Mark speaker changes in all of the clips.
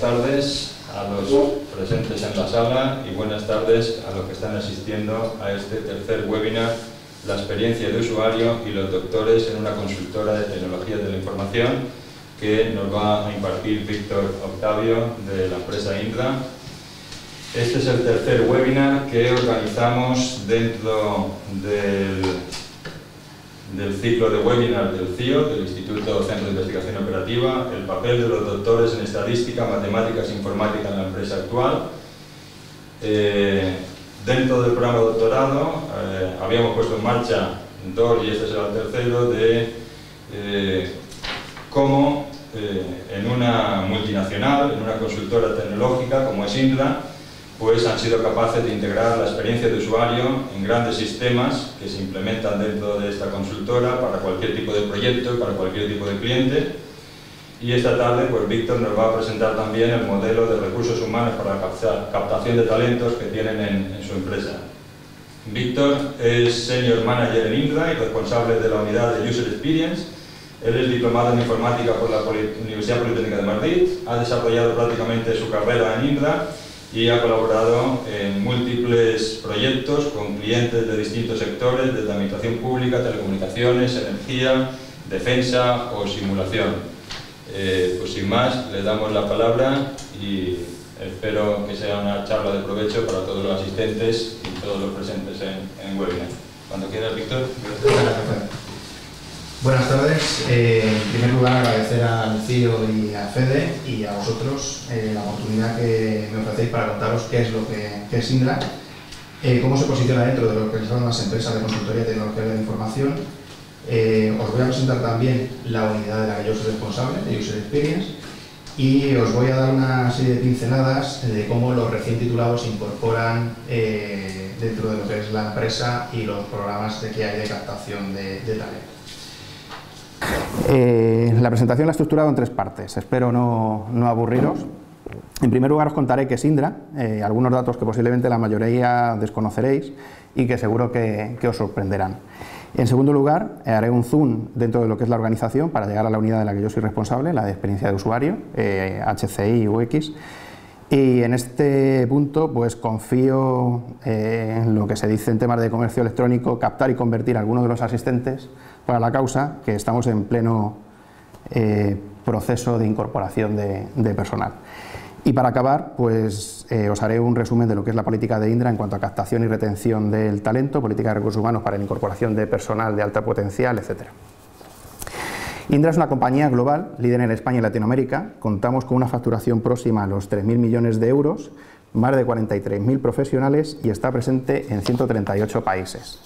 Speaker 1: buenas tardes a los presentes en la sala y buenas tardes a los que están asistiendo a este tercer webinar, la experiencia de usuario y los doctores en una consultora de tecnologías de la información que nos va a impartir Víctor Octavio de la empresa Indra. Este es el tercer webinar que organizamos dentro del del ciclo de webinar del CIO, del Instituto Centro de Investigación Operativa, el papel de los doctores en estadística, matemáticas e informática en la empresa actual. Eh, dentro del programa de doctorado eh, habíamos puesto en marcha dos, y este será el tercero, de eh, cómo en una multinacional, en una consultora tecnológica como es Indra, pues han sido capaces de integrar la experiencia de usuario en grandes sistemas que se implementan dentro de esta consultora para cualquier tipo de proyecto para cualquier tipo de cliente. Y esta tarde, pues Víctor nos va a presentar también el modelo de recursos humanos para la captación de talentos que tienen en, su empresa. Víctor es Senior Manager en Indra y responsable de la unidad de User Experience. Él es diplomado en informática por la Universidad Politécnica de Madrid, ha desarrollado prácticamente su carrera en Indra y ha colaborado en múltiples proyectos con clientes de distintos sectores, desde administración pública, telecomunicaciones, energía, defensa o simulación. Eh, pues sin más, le damos la palabra y espero que sea una charla de provecho para todos los asistentes y todos los presentes en, en webinar. Cuando quieras, Víctor.
Speaker 2: Buenas tardes. Eh, en primer lugar, agradecer al CIO y a Fede y a vosotros eh, la oportunidad que me ofrecéis para contaros qué es lo que, es Indra, eh, cómo se posiciona dentro de lo que son las empresas de consultoría y tecnología de información. os voy a presentar también la unidad de la que yo soy responsable, de User Experience, y os voy a dar una serie de pinceladas de cómo los recién titulados se incorporan dentro de lo que es la empresa y los programas de que hay de captación de, de talento. Eh, la presentación la he estructurado en tres partes, espero no, aburriros. En primer lugar os contaré qué es Indra, eh, algunos datos que posiblemente la mayoría desconoceréis y que seguro que, os sorprenderán. En segundo lugar, eh, haré un zoom dentro de lo que es la organización para llegar a la unidad de la que yo soy responsable, la de experiencia de usuario, HCI y UX. Y en este punto, pues confío en lo que se dice en temas de comercio electrónico, captar y convertir a algunos de los asistentes para la causa, que estamos en pleno eh, proceso de incorporación de, personal. Y para acabar, pues eh, os haré un resumen de lo que es la política de Indra en cuanto a captación y retención del talento, política de recursos humanos para la incorporación de personal de alta potencial, etc. Indra es una compañía global, líder en España y Latinoamérica. Contamos con una facturación próxima a los 3.000 millones de euros, más de 43.000 profesionales y está presente en 138 países.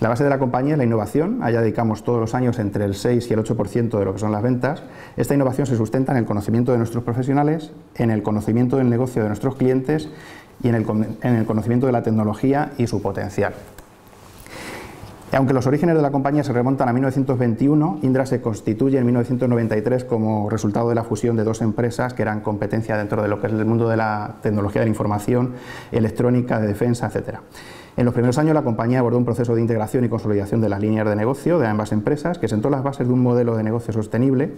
Speaker 2: La base de la compañía es la innovación, allá dedicamos todos los años entre el 6 y el 8% de lo que son las ventas. Esta innovación se sustenta en el conocimiento de nuestros profesionales, en el conocimiento del negocio de nuestros clientes y en el, conocimiento de la tecnología y su potencial. Aunque los orígenes de la compañía se remontan a 1921, Indra se constituye en 1993 como resultado de la fusión de dos empresas que eran competencia dentro de lo que es el mundo de la tecnología de la información, electrónica, de defensa, etcétera. En los primeros años la compañía abordó un proceso de integración y consolidación de las líneas de negocio de ambas empresas que sentó las bases de un modelo de negocio sostenible,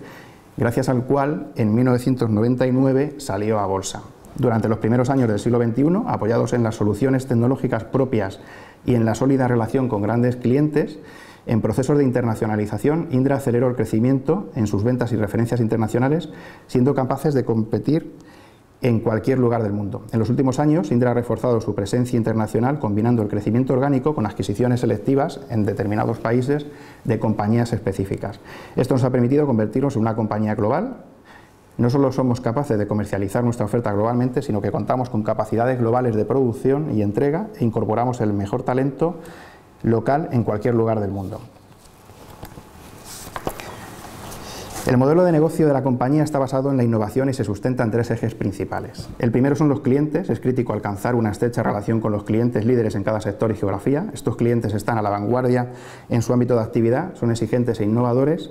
Speaker 2: gracias al cual en 1999 salió a bolsa. Durante los primeros años del siglo XXI, apoyados en las soluciones tecnológicas propias y en la sólida relación con grandes clientes, en procesos de internacionalización, Indra aceleró el crecimiento en sus ventas y referencias internacionales, siendo capaces de competir en cualquier lugar del mundo. En los últimos años, Indra ha reforzado su presencia internacional combinando el crecimiento orgánico con adquisiciones selectivas en determinados países de compañías específicas. Esto nos ha permitido convertirnos en una compañía global. No solo somos capaces de comercializar nuestra oferta globalmente, sino que contamos con capacidades globales de producción y entrega e incorporamos el mejor talento local en cualquier lugar del mundo. El modelo de negocio de la compañía está basado en la innovación y se sustenta en tres ejes principales. El primero son los clientes. Es crítico alcanzar una estrecha relación con los clientes líderes en cada sector y geografía. Estos clientes están a la vanguardia en su ámbito de actividad, son exigentes e innovadores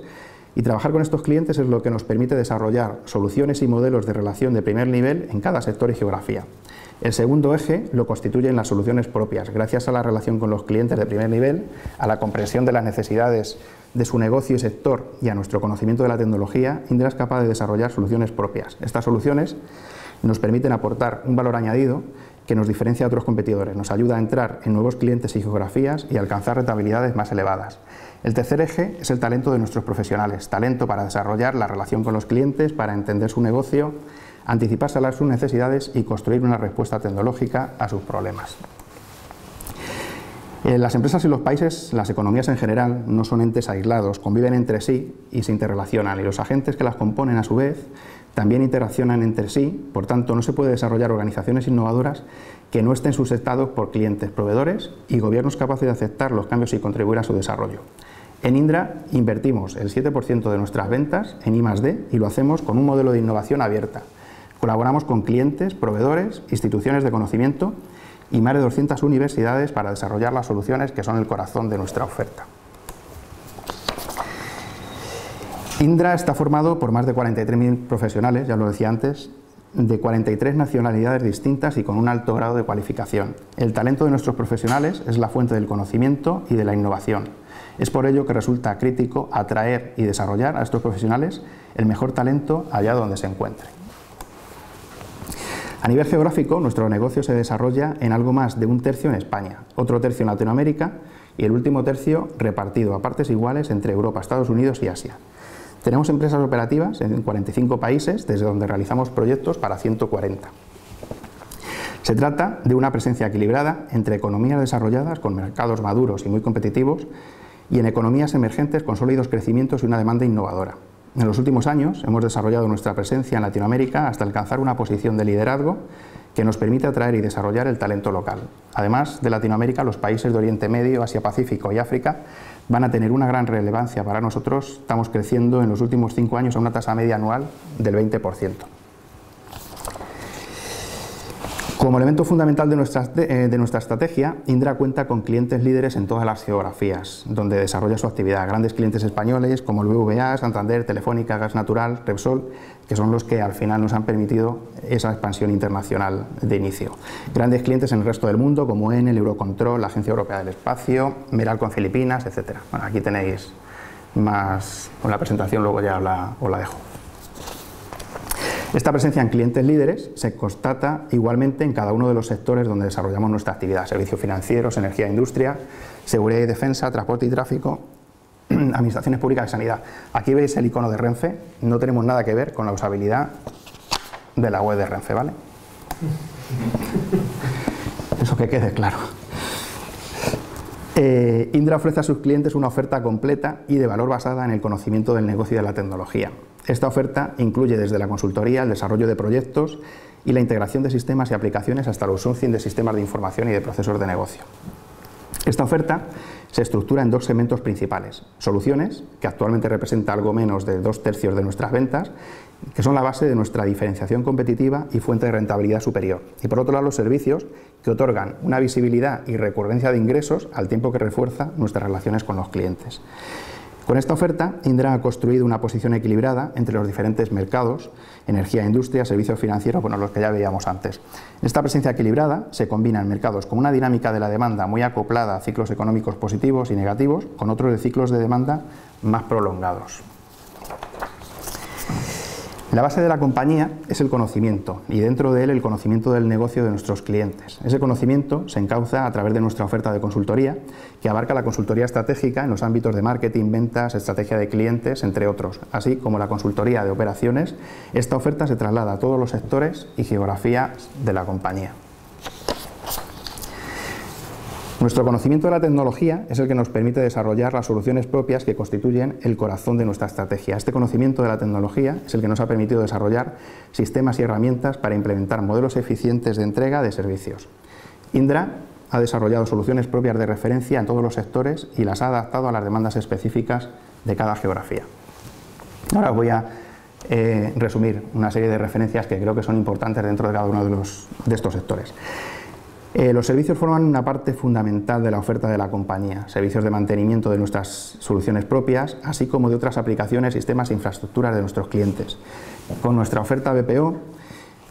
Speaker 2: Y trabajar con estos clientes es lo que nos permite desarrollar soluciones y modelos de relación de primer nivel en cada sector y geografía. El segundo eje lo constituyen las soluciones propias, gracias a la relación con los clientes de primer nivel, a la comprensión de las necesidades de su negocio y sector y a nuestro conocimiento de la tecnología, Indra es capaz de desarrollar soluciones propias. Estas soluciones nos permiten aportar un valor añadido que nos diferencia de otros competidores, nos ayuda a entrar en nuevos clientes y geografías y alcanzar rentabilidades más elevadas. El tercer eje es el talento de nuestros profesionales, talento para desarrollar la relación con los clientes, para entender su negocio, anticiparse a sus necesidades y construir una respuesta tecnológica a sus problemas. Las empresas y los países, las economías en general, no son entes aislados, conviven entre sí y se interrelacionan, y los agentes que las componen a su vez también interaccionan entre sí, por tanto no se puede desarrollar organizaciones innovadoras que no estén sustentados por clientes, proveedores y gobiernos capaces de aceptar los cambios y contribuir a su desarrollo. En Indra invertimos el 7% de nuestras ventas en I+D y lo hacemos con un modelo de innovación abierta. Colaboramos con clientes, proveedores, instituciones de conocimiento y más de 200 universidades para desarrollar las soluciones que son el corazón de nuestra oferta. Indra está formado por más de 43.000 profesionales, ya lo decía antes, de 43 nacionalidades distintas y con un alto grado de cualificación. El talento de nuestros profesionales es la fuente del conocimiento y de la innovación. Es por ello que resulta crítico atraer y desarrollar a estos profesionales el mejor talento allá donde se encuentre. A nivel geográfico, nuestro negocio se desarrolla en algo más de un tercio en España, otro tercio en Latinoamérica y el último tercio repartido a partes iguales entre Europa, Estados Unidos y Asia. Tenemos empresas operativas en 45 países, desde donde realizamos proyectos para 140. Se trata de una presencia equilibrada entre economías desarrolladas con mercados maduros y muy competitivos y en economías emergentes con sólidos crecimientos y una demanda innovadora. En los últimos años hemos desarrollado nuestra presencia en Latinoamérica hasta alcanzar una posición de liderazgo que nos permite atraer y desarrollar el talento local. Además de Latinoamérica, los países de Oriente Medio, Asia Pacífico y África van a tener una gran relevancia para nosotros. Estamos creciendo en los últimos cinco años a una tasa media anual del 20%. Como elemento fundamental de nuestra, eh, de nuestra, estrategia, Indra cuenta con clientes líderes en todas las geografías donde desarrolla su actividad. Grandes clientes españoles como el BVA, Santander, Telefónica, Gas Natural, Repsol, que son los que al final nos han permitido esa expansión internacional de inicio. Grandes clientes en el resto del mundo como Enel, Eurocontrol, la Agencia Europea del Espacio, Meralco en Filipinas, etc. Bueno, aquí tenéis más con la presentación, luego ya os la dejo. Esta presencia en clientes líderes se constata igualmente en cada uno de los sectores donde desarrollamos nuestra actividad, servicios financieros, energía e industria, seguridad y defensa, transporte y tráfico, administraciones públicas y sanidad. Aquí veis el icono de Renfe, no tenemos nada que ver con la usabilidad de la web de Renfe, ¿vale? Eso que quede claro. Eh, Indra ofrece a sus clientes una oferta completa y de valor basada en el conocimiento del negocio y de la tecnología. Esta oferta incluye desde la consultoría, el desarrollo de proyectos y la integración de sistemas y aplicaciones hasta el outsourcing de sistemas de información y de procesos de negocio. Esta oferta se estructura en dos segmentos principales. Soluciones, que actualmente representa algo menos de dos tercios de nuestras ventas, que son la base de nuestra diferenciación competitiva y fuente de rentabilidad superior. Y por otro lado, los servicios, que otorgan una visibilidad y recurrencia de ingresos al tiempo que refuerza nuestras relaciones con los clientes. Con esta oferta, Indra ha construido una posición equilibrada entre los diferentes mercados, energía, industria, servicios financieros, bueno, los que ya veíamos antes. esta presencia equilibrada se combinan mercados con una dinámica de la demanda muy acoplada a ciclos económicos positivos y negativos, con otros de ciclos de demanda más prolongados. La base de la compañía es el conocimiento y dentro de él el conocimiento del negocio de nuestros clientes. Ese conocimiento se encauza a través de nuestra oferta de consultoría, que abarca la consultoría estratégica en los ámbitos de marketing, ventas, estrategia de clientes, entre otros, así como la consultoría de operaciones. Esta oferta se traslada a todos los sectores y geografías de la compañía. Nuestro conocimiento de la tecnología es el que nos permite desarrollar las soluciones propias que constituyen el corazón de nuestra estrategia. Este conocimiento de la tecnología es el que nos ha permitido desarrollar sistemas y herramientas para implementar modelos eficientes de entrega de servicios. Indra ha desarrollado soluciones propias de referencia en todos los sectores y las ha adaptado a las demandas específicas de cada geografía. Ahora voy a eh, resumir una serie de referencias que creo que son importantes dentro de cada uno de, de estos sectores. Eh, los servicios forman una parte fundamental de la oferta de la compañía, servicios de mantenimiento de nuestras soluciones propias, así como de otras aplicaciones, sistemas e infraestructuras de nuestros clientes. Con nuestra oferta BPO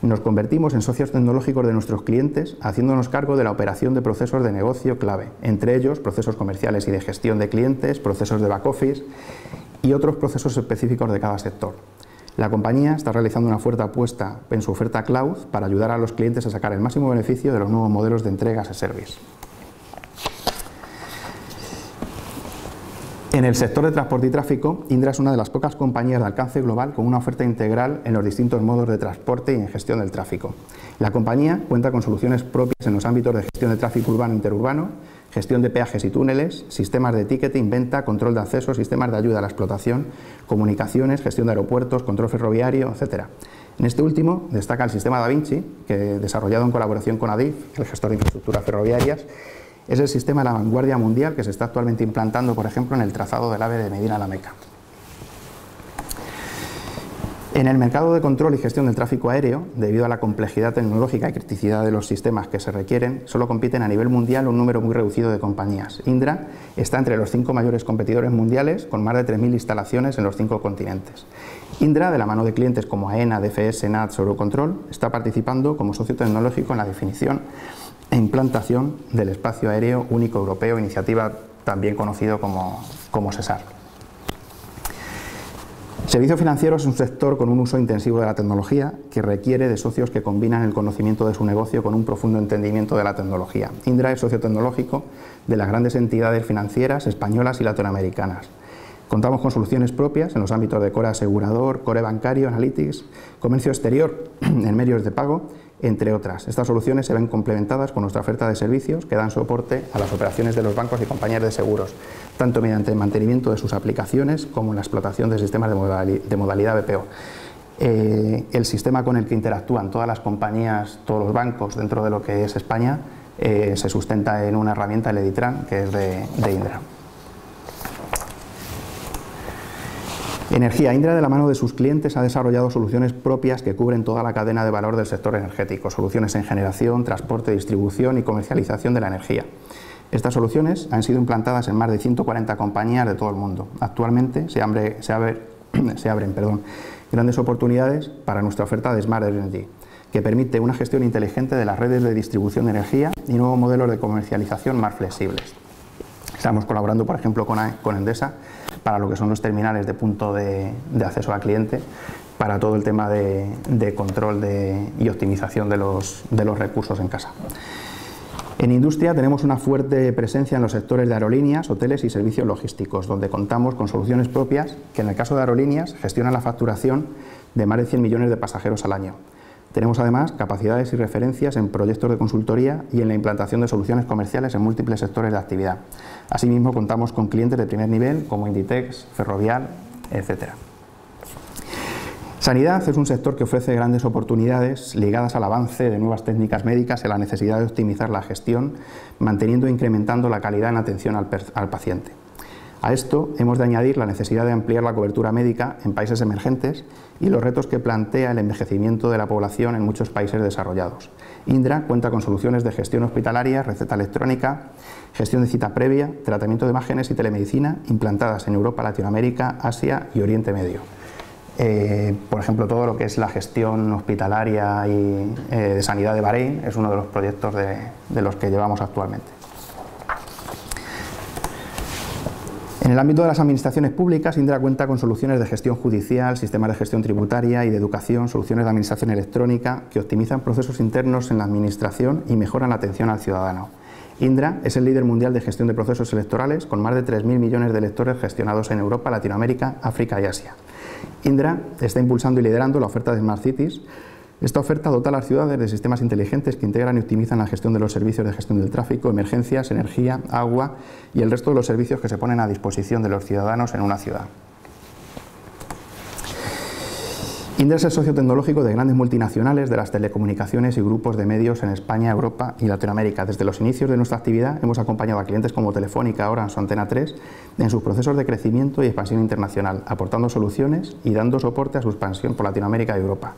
Speaker 2: nos convertimos en socios tecnológicos de nuestros clientes, haciéndonos cargo de la operación de procesos de negocio clave, entre ellos procesos comerciales y de gestión de clientes, procesos de back office y otros procesos específicos de cada sector. La compañía está realizando una fuerte apuesta en su oferta cloud para ayudar a los clientes a sacar el máximo beneficio de los nuevos modelos de entregas a service. En el sector de transporte y tráfico, Indra es una de las pocas compañías de alcance global con una oferta integral en los distintos modos de transporte y en gestión del tráfico. La compañía cuenta con soluciones propias en los ámbitos de gestión de tráfico urbano e interurbano, gestión de peajes y túneles, sistemas de ticketing, venta, control de acceso, sistemas de ayuda a la explotación, comunicaciones, gestión de aeropuertos, control ferroviario, etc. En este último destaca el sistema Da Vinci, que desarrollado en colaboración con ADIF, el gestor de infraestructuras ferroviarias, es el sistema de la vanguardia mundial que se está actualmente implantando, por ejemplo, en el trazado del AVE de Medina la Meca. En el mercado de control y gestión del tráfico aéreo, debido a la complejidad tecnológica y criticidad de los sistemas que se requieren, solo compiten a nivel mundial un número muy reducido de compañías. Indra está entre los cinco mayores competidores mundiales, con más de 3.000 instalaciones en los cinco continentes. Indra, de la mano de clientes como AENA, DFS, NATS, Eurocontrol, está participando como socio tecnológico en la definición e implantación del espacio aéreo único europeo, iniciativa también conocido como, como SESAR. Servicios financieros es un sector con un uso intensivo de la tecnología que requiere de socios que combinan el conocimiento de su negocio con un profundo entendimiento de la tecnología. Indra es socio tecnológico de las grandes entidades financieras españolas y latinoamericanas. Contamos con soluciones propias en los ámbitos de core asegurador, core bancario, analytics, comercio exterior en medios de pago entre otras. Estas soluciones se ven complementadas con nuestra oferta de servicios que dan soporte a las operaciones de los bancos y compañías de seguros, tanto mediante el mantenimiento de sus aplicaciones como en la explotación de sistemas de, modalidad BPO. Eh, el sistema con el que interactúan todas las compañías, todos los bancos dentro de lo que es España, eh, se sustenta en una herramienta, el Editran, que es de Indra. Energía Indra, de la mano de sus clientes, ha desarrollado soluciones propias que cubren toda la cadena de valor del sector energético, soluciones en generación, transporte, distribución y comercialización de la energía. Estas soluciones han sido implantadas en más de 140 compañías de todo el mundo. Actualmente se, se, abren grandes oportunidades para nuestra oferta de Smart Energy, que permite una gestión inteligente de las redes de distribución de energía y nuevos modelos de comercialización más flexibles. Estamos colaborando, por ejemplo, con Endesa para lo que son los terminales de punto de, acceso al cliente, para todo el tema de, control y optimización de los, de los recursos en casa. En industria tenemos una fuerte presencia en los sectores de aerolíneas, hoteles y servicios logísticos, donde contamos con soluciones propias que en el caso de aerolíneas gestionan la facturación de más de 100 millones de pasajeros al año. Tenemos además capacidades y referencias en proyectos de consultoría y en la implantación de soluciones comerciales en múltiples sectores de actividad. Asimismo, contamos con clientes de primer nivel como Inditex, Ferrovial, etc. Sanidad es un sector que ofrece grandes oportunidades ligadas al avance de nuevas técnicas médicas y la necesidad de optimizar la gestión, manteniendo e incrementando la calidad en atención al, al paciente. A esto hemos de añadir la necesidad de ampliar la cobertura médica en países emergentes y los retos que plantea el envejecimiento de la población en muchos países desarrollados. Indra cuenta con soluciones de gestión hospitalaria, receta electrónica, gestión de cita previa, tratamiento de imágenes y telemedicina implantadas en Europa, Latinoamérica, Asia y Oriente Medio. Eh, por ejemplo, todo lo que es la gestión hospitalaria y eh, de sanidad de Bahrein es uno de los proyectos de los que llevamos actualmente. En el ámbito de las administraciones públicas, Indra cuenta con soluciones de gestión judicial, sistemas de gestión tributaria y de educación, soluciones de administración electrónica que optimizan procesos internos en la administración y mejoran la atención al ciudadano. Indra es el líder mundial de gestión de procesos electorales con más de 3.000 millones de electores gestionados en Europa, Latinoamérica, África y Asia. Indra está impulsando y liderando la oferta de Smart Cities, esta oferta dota a las ciudades de sistemas inteligentes que integran y optimizan la gestión de los servicios de gestión del tráfico, emergencias, energía, agua y el resto de los servicios que se ponen a disposición de los ciudadanos en una ciudad. Indra es el socio tecnológico de grandes multinacionales de las telecomunicaciones y grupos de medios en España, Europa y Latinoamérica. Desde los inicios de nuestra actividad hemos acompañado a clientes como Telefónica, Orange o Antena 3 en sus procesos de crecimiento y expansión internacional, aportando soluciones y dando soporte a su expansión por Latinoamérica y Europa.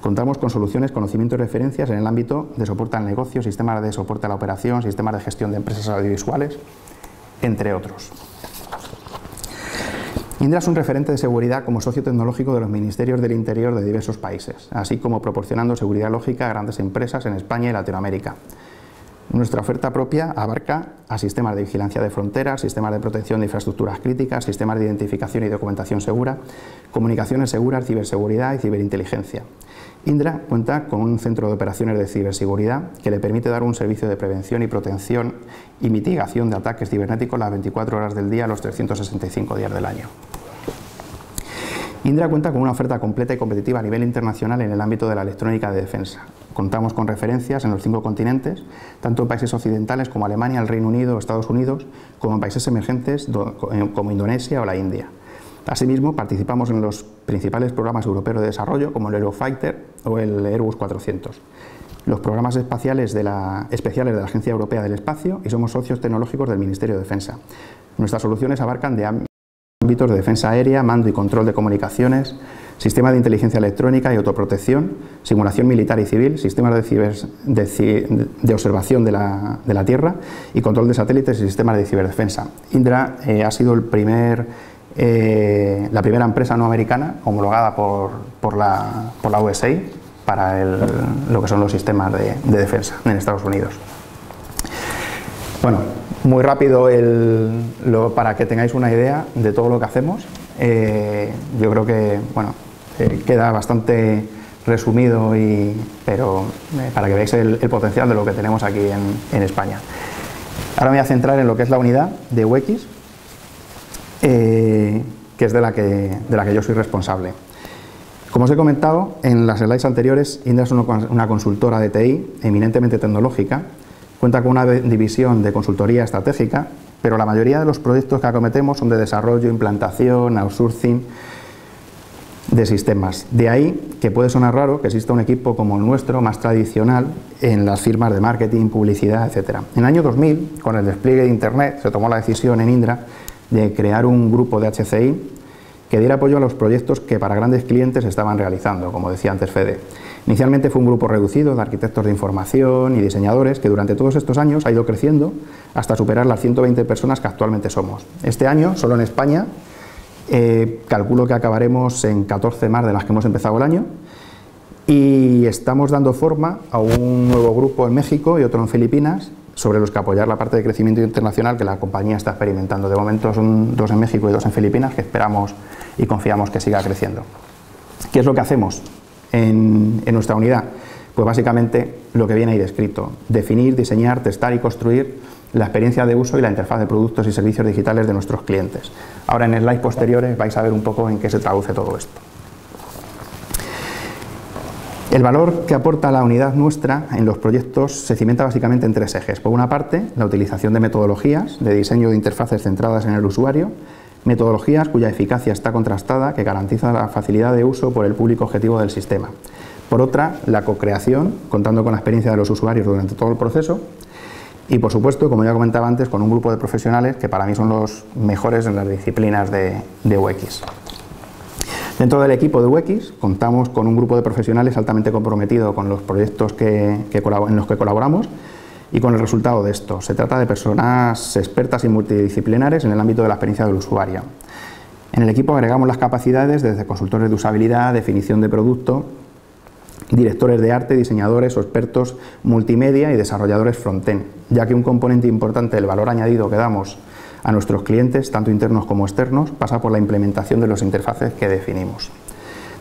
Speaker 2: Contamos con soluciones, conocimientos y referencias en el ámbito de soporte al negocio, sistemas de soporte a la operación, sistemas de gestión de empresas audiovisuales, entre otros. Indra es un referente de seguridad como socio tecnológico de los ministerios del Interior de diversos países, así como proporcionando seguridad lógica a grandes empresas en España y Latinoamérica. Nuestra oferta propia abarca a sistemas de vigilancia de fronteras, sistemas de protección de infraestructuras críticas, sistemas de identificación y documentación segura, comunicaciones seguras, ciberseguridad y ciberinteligencia. Indra cuenta con un centro de operaciones de ciberseguridad que le permite dar un servicio de prevención y protección y mitigación de ataques cibernéticos las 24 horas del día, los 365 días del año. Indra cuenta con una oferta completa y competitiva a nivel internacional en el ámbito de la electrónica de defensa. Contamos con referencias en los cinco continentes, tanto en países occidentales como Alemania, el Reino Unido, Estados Unidos, como en países emergentes eh, como Indonesia o la India. Asimismo, participamos en los principales programas europeos de desarrollo, como el Eurofighter o el Airbus 400, los programas espaciales de la, especiales de la Agencia Europea del Espacio y somos socios tecnológicos del Ministerio de Defensa. Nuestras soluciones abarcan de ámbitos de defensa aérea, mando y control de comunicaciones, sistema de inteligencia electrónica y autoprotección, simulación militar y civil, sistemas de, observación de la, Tierra y control de satélites y sistemas de ciberdefensa. Indra eh, ha sido el primer eh, la primera empresa no americana homologada por, la, por la USA para lo que son los sistemas de, defensa en Estados Unidos. Bueno, muy rápido para que tengáis una idea de todo lo que hacemos. Eh, yo creo que bueno, eh, queda bastante resumido, y, pero para que veáis el, potencial de lo que tenemos aquí en, España. Ahora me voy a centrar en lo que es la unidad de UX, que es de la que, de la que yo soy responsable. Como os he comentado en las slides anteriores, Indra es una consultora de TI eminentemente tecnológica, cuenta con una división de consultoría estratégica, pero la mayoría de los proyectos que acometemos son de desarrollo, implantación, outsourcing de sistemas. De ahí que puede sonar raro que exista un equipo como el nuestro, más tradicional, en las firmas de marketing, publicidad, etc. En el año 2000, con el despliegue de Internet, se tomó la decisión en Indra de crear un grupo de HCI que diera apoyo a los proyectos que para grandes clientes estaban realizando, como decía antes Fede. Inicialmente fue un grupo reducido de arquitectos de información y diseñadores que durante todos estos años ha ido creciendo hasta superar las 120 personas que actualmente somos. Este año, solo en España, eh, calculo que acabaremos en 14 más de las que hemos empezado el año y estamos dando forma a un nuevo grupo en México y otro en Filipinas sobre los que apoyar la parte de crecimiento internacional que la compañía está experimentando. De momento son dos en México y dos en Filipinas que esperamos y confiamos que siga creciendo. ¿Qué es lo que hacemos en, nuestra unidad? Pues básicamente lo que viene ahí descrito, definir, diseñar, testar y construir la experiencia de uso y la interfaz de productos y servicios digitales de nuestros clientes. Ahora en slides posteriores vais a ver un poco en qué se traduce todo esto. El valor que aporta la unidad nuestra en los proyectos se cimenta básicamente en tres ejes. Por una parte, la utilización de metodologías de diseño de interfaces centradas en el usuario, metodologías cuya eficacia está contrastada, que garantiza la facilidad de uso por el público objetivo del sistema. Por otra, la co-creación, contando con la experiencia de los usuarios durante todo el proceso. Y por supuesto, como ya comentaba antes, con un grupo de profesionales que para mí son los mejores en las disciplinas de, de UX. Dentro del equipo de UX contamos con un grupo de profesionales altamente comprometido con los proyectos que, en los que colaboramos y con el resultado de esto. Se trata de personas expertas y multidisciplinares en el ámbito de la experiencia del usuario. En el equipo agregamos las capacidades desde consultores de usabilidad, definición de producto, directores de arte, diseñadores o expertos multimedia y desarrolladores front-end, ya que un componente importante del valor añadido que damos a nuestros clientes, tanto internos como externos, pasa por la implementación de los interfaces que definimos.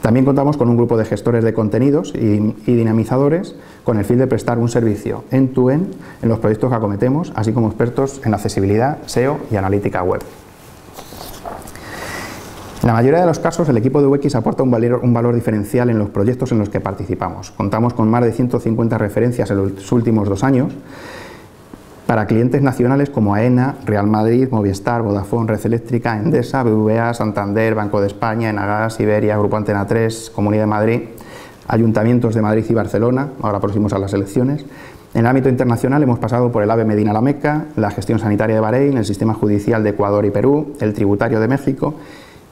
Speaker 2: También contamos con un grupo de gestores de contenidos y, dinamizadores con el fin de prestar un servicio end-to-end en los proyectos que acometemos, así como expertos en accesibilidad, SEO y analítica web. En la mayoría de los casos, el equipo de UX aporta un valor, un valor, diferencial en los proyectos en los que participamos. Contamos con más de 150 referencias en los últimos dos años para clientes nacionales como AENA, Real Madrid, Movistar, Vodafone, Red Eléctrica, Endesa, BVA, Santander, Banco de España, Enagas, Iberia, Grupo Antena 3, Comunidad de Madrid, ayuntamientos de Madrid y Barcelona, ahora próximos a las elecciones. En el ámbito internacional hemos pasado por el AVE Medina La Meca, la gestión sanitaria de Bahrein, el sistema judicial de Ecuador y Perú, el tributario de México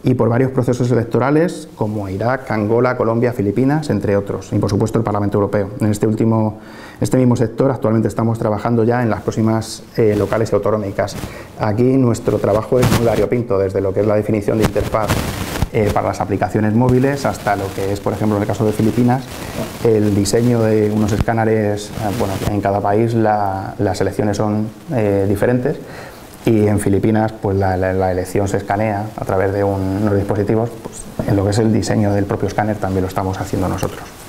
Speaker 2: y por varios procesos electorales como Irak, Angola, Colombia, Filipinas, entre otros, y por supuesto el Parlamento Europeo. En este último este mismo sector actualmente estamos trabajando ya en las próximas eh, locales y autonómicas. Aquí nuestro trabajo es muy variopinto, desde lo que es la definición de interfaz eh, para las aplicaciones móviles hasta lo que es, por ejemplo, en el caso de Filipinas, el diseño de unos escáneres, eh, bueno, en cada país las elecciones son diferentes, y en Filipinas pues la, elección se escanea a través de unos dispositivos, pues, en lo que es el diseño del propio escáner también lo estamos haciendo nosotros.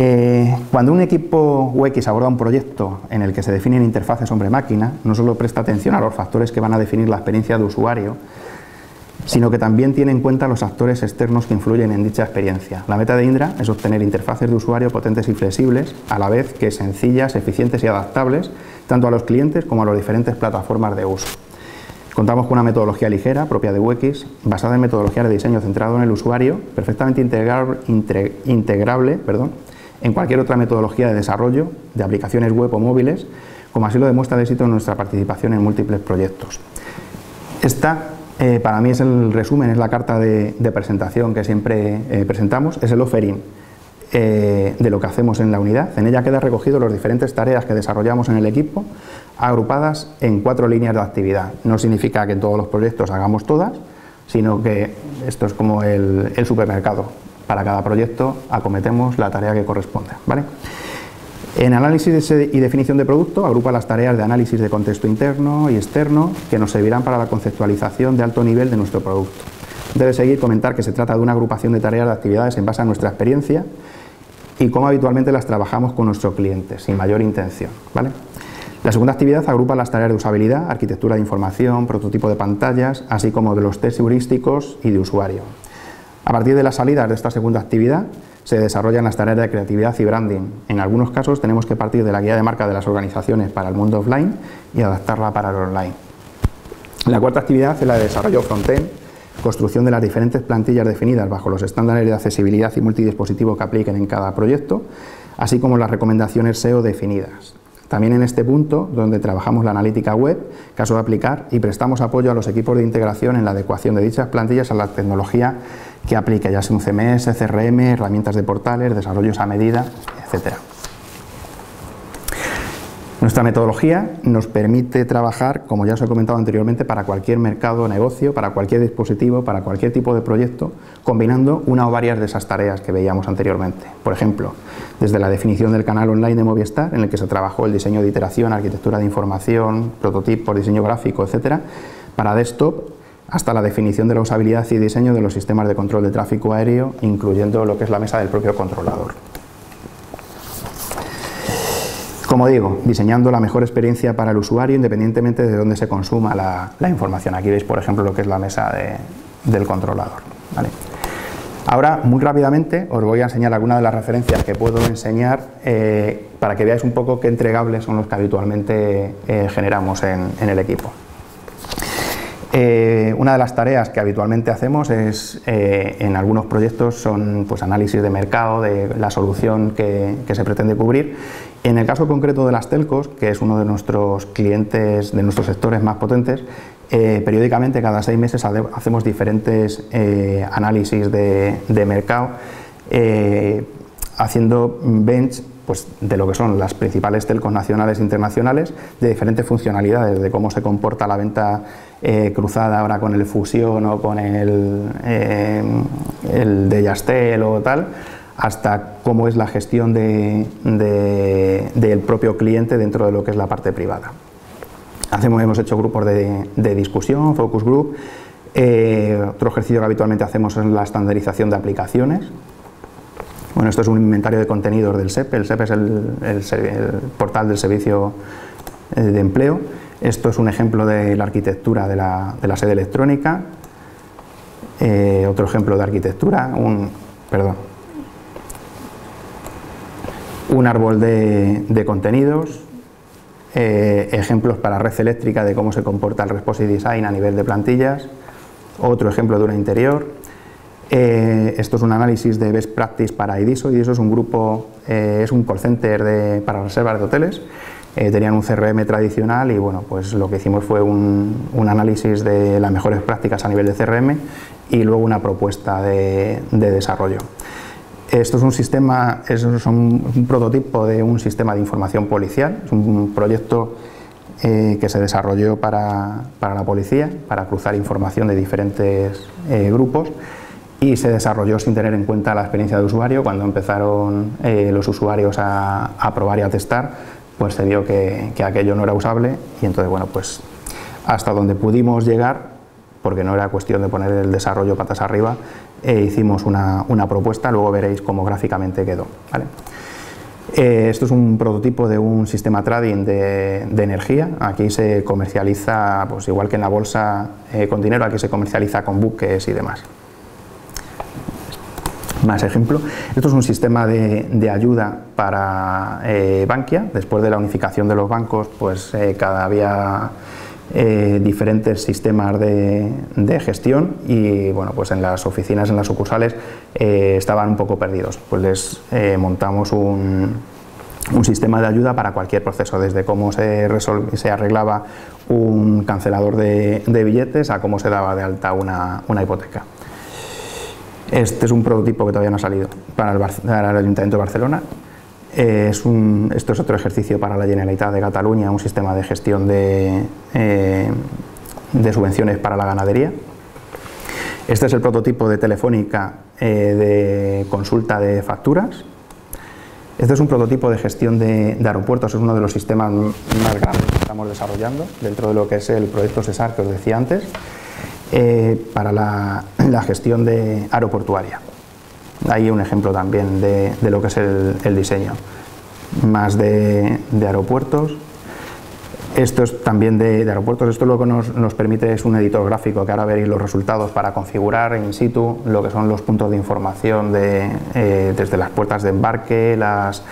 Speaker 2: Eh, cuando un equipo UX aborda un proyecto en el que se definen interfaces hombre-máquina, no solo presta atención a los factores que van a definir la experiencia de usuario, sino que también tiene en cuenta los actores externos que influyen en dicha experiencia. La meta de Indra es obtener interfaces de usuario potentes y flexibles, a la vez que sencillas, eficientes y adaptables, tanto a los clientes como a las diferentes plataformas de uso. Contamos con una metodología ligera, propia de UX, basada en metodologías de diseño centrado en el usuario, perfectamente integrable, perdón, en cualquier otra metodología de desarrollo de aplicaciones web o móviles, como así lo demuestra el éxito de nuestra participación en múltiples proyectos. Esta, eh, para mí, es el resumen, es la carta de, presentación que siempre eh, presentamos, es el offering eh, de lo que hacemos en la unidad. En ella queda recogido las diferentes tareas que desarrollamos en el equipo, agrupadas en cuatro líneas de actividad. No significa que en todos los proyectos hagamos todas, sino que esto es como el, supermercado. Para cada proyecto acometemos la tarea que corresponde. En análisis y definición de producto agrupa las tareas de análisis de contexto interno y externo que nos servirán para la conceptualización de alto nivel de nuestro producto. Debe seguir comentar que se trata de una agrupación de tareas de actividades en base a nuestra experiencia y cómo habitualmente las trabajamos con nuestros clientes, sin mayor intención. La segunda actividad agrupa las tareas de usabilidad, arquitectura de información, prototipo de pantallas, así como de los test heurísticos y de usuario. A partir de las salidas de esta segunda actividad, se desarrollan las tareas de creatividad y branding. En algunos casos tenemos que partir de la guía de marca de las organizaciones para el mundo offline y adaptarla para el online. La cuarta actividad es la de desarrollo frontend, construcción de las diferentes plantillas definidas bajo los estándares de accesibilidad y multidispositivo que apliquen en cada proyecto, así como las recomendaciones SEO definidas. También en este punto, donde trabajamos la analítica web, caso de aplicar, y prestamos apoyo a los equipos de integración en la adecuación de dichas plantillas a la tecnología que aplique, ya sea un CMS, CRM, herramientas de portales, desarrollos a medida, etcétera. Nuestra metodología nos permite trabajar, como ya os he comentado anteriormente, para cualquier mercado o negocio, para cualquier dispositivo, para cualquier tipo de proyecto, combinando una o varias de esas tareas que veíamos anteriormente. Por ejemplo, desde la definición del canal online de Movistar, en el que se trabajó el diseño de iteración, arquitectura de información, prototipos, diseño gráfico, etcétera, para desktop, hasta la definición de la usabilidad y diseño de los sistemas de control de tráfico aéreo, incluyendo lo que es la mesa del propio controlador. Como digo, diseñando la mejor experiencia para el usuario independientemente de dónde se consuma la, información. Aquí veis, por ejemplo, lo que es la mesa del controlador. Ahora, muy rápidamente, os voy a enseñar algunas de las referencias que puedo enseñar eh, para que veáis un poco qué entregables son los que habitualmente eh, generamos en, el equipo. Eh, una de las tareas que habitualmente hacemos es, en algunos proyectos, son pues, análisis de mercado, de la solución que, que se pretende cubrir en el caso concreto de las telcos, que es uno de nuestros clientes, de nuestros sectores más potentes, eh, periódicamente, cada seis meses, hacemos diferentes eh, análisis de, mercado, eh, haciendo bench pues, de lo que son las principales telcos nacionales e internacionales, de diferentes funcionalidades, de cómo se comporta la venta cruzada ahora con el Fusión o con el, el de Yastel o tal hasta cómo es la gestión del propio cliente dentro de lo que es la parte privada. Hacemos, hemos hecho grupos de, discusión, focus group. Eh, otro ejercicio que habitualmente hacemos es la estandarización de aplicaciones. Bueno, esto es un inventario de contenidos del SEP. El SEP es el, portal del servicio eh, de empleo. Esto es un ejemplo de la arquitectura de la, sede electrónica. Eh, otro ejemplo de arquitectura, un, perdón, un árbol de, contenidos, eh, ejemplos para red eléctrica de cómo se comporta el responsive design a nivel de plantillas, otro ejemplo de una interior. Eh, esto es un análisis de best practice para IDISO. IDISO es un grupo, eh, es un call center para reservas de hoteles tenían un CRM tradicional y bueno, pues lo que hicimos fue un, análisis de las mejores prácticas a nivel de CRM y luego una propuesta de, desarrollo. Esto es un sistema, es un, prototipo de un sistema de información policial, es un proyecto que se desarrolló para, para, la policía, para cruzar información de diferentes grupos y se desarrolló sin tener en cuenta la experiencia de usuario. Cuando empezaron eh, los usuarios a, probar y a testar, pues se vio que, aquello no era usable y entonces, bueno, pues hasta donde pudimos llegar, porque no era cuestión de poner el desarrollo patas arriba, e hicimos una, propuesta, luego veréis cómo gráficamente quedó. Eh, esto es un prototipo de un sistema trading de, energía. Aquí se comercializa, pues igual que en la bolsa eh, con dinero, aquí se comercializa con buques y demás más ejemplo. Esto es un sistema de, ayuda para eh, Bankia. Después de la unificación de los bancos, pues eh, cada había eh, diferentes sistemas de, gestión y bueno, pues en las oficinas, en las sucursales, estaban un poco perdidos. Pues les montamos un, un, sistema de ayuda para cualquier proceso, desde cómo se, se arreglaba un cancelador de, billetes a cómo se daba de alta una hipoteca. Este es un prototipo que todavía no ha salido para el, Ayuntamiento de Barcelona. Eh, esto es otro ejercicio para la Generalitat de Cataluña, un sistema de gestión de, eh, subvenciones para la ganadería. Este es el prototipo de Telefónica eh, de consulta de facturas. Este es un prototipo de gestión de, aeropuertos, es uno de los sistemas más grandes que estamos desarrollando dentro de lo que es el proyecto CESAR que os decía antes. Para la, gestión de aeroportuaria. Hay un ejemplo también de, lo que es el, diseño. Más de, aeropuertos. Esto es también de, aeropuertos. Esto lo que nos, permite es un editor gráfico que ahora veréis los resultados para configurar in situ lo que son los puntos de información eh, desde las puertas de embarque, las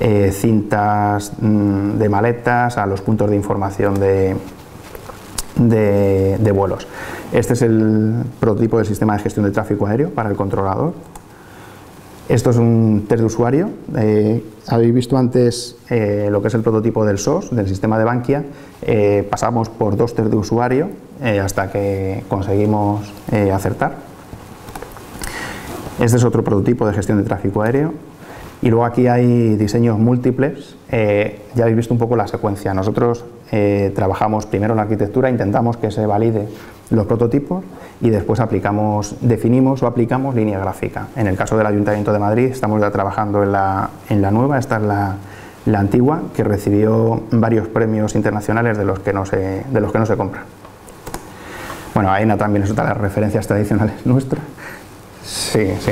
Speaker 2: eh, cintas mm, de maletas, a los puntos de información de, de vuelos. Este es el prototipo del sistema de gestión de tráfico aéreo para el controlador. Esto es un test de usuario. Eh, habéis visto antes eh, lo que es el prototipo del SOS, del sistema de Bankia. Eh, pasamos por dos test de usuario hasta que conseguimos acertar. Este es otro prototipo de gestión de tráfico aéreo. Y luego aquí hay diseños múltiples. ya habéis visto un poco la secuencia. Nosotros trabajamos primero en la arquitectura, intentamos que se valide los prototipos y después aplicamos, definimos o aplicamos línea gráfica. En el caso del Ayuntamiento de Madrid estamos ya trabajando en la, en la nueva, esta es la, la, antigua, que recibió varios premios internacionales de los que no se, de los que no se compra. Bueno, AENA también es otra de las referencias tradicionales nuestras. Sí, sí,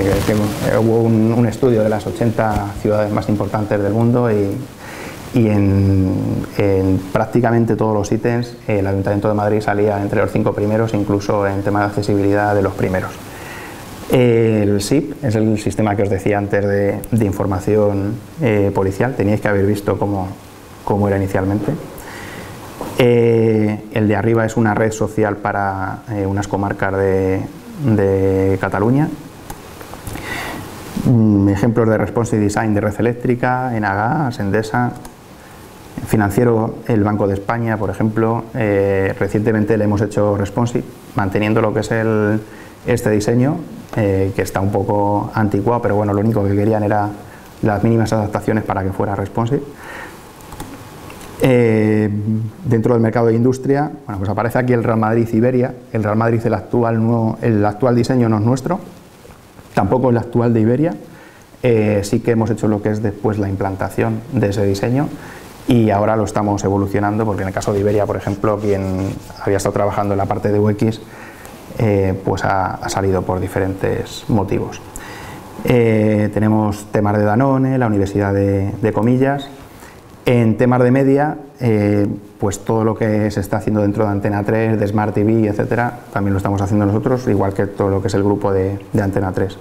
Speaker 2: hubo un, un estudio de las 80 ciudades más importantes del mundo y y en, prácticamente todos los ítems el Ayuntamiento de Madrid salía entre los cinco primeros, incluso en tema de accesibilidad de los primeros. El SIP es el sistema que os decía antes de, información eh, policial, teníais que haber visto cómo, cómo era inicialmente. Eh, el de arriba es una red social para eh, unas comarcas de, Cataluña. Mm, ejemplos de responsive design de red eléctrica, Enagas, Endesa, financiero, el Banco de España, por ejemplo, eh, recientemente le hemos hecho responsive, manteniendo lo que es este diseño, eh, que está un poco anticuado, pero bueno, lo único que querían era las mínimas adaptaciones para que fuera responsive. Eh, dentro del mercado de industria, bueno, pues aparece aquí el Real Madrid Iberia. El Real Madrid, el actual, el actual diseño no es nuestro, tampoco el actual de Iberia. sí que hemos hecho lo que es después la implantación de ese diseño y ahora lo estamos evolucionando porque en el caso de Iberia, por ejemplo, quien había estado trabajando en la parte de UX, eh, pues ha, salido por diferentes motivos. Eh, tenemos temas de Danone, la Universidad de, Comillas. En temas de media, eh, pues todo lo que se está haciendo dentro de Antena 3, de Smart TV, etcétera, también lo estamos haciendo nosotros, igual que todo lo que es el grupo de, de Antena 3.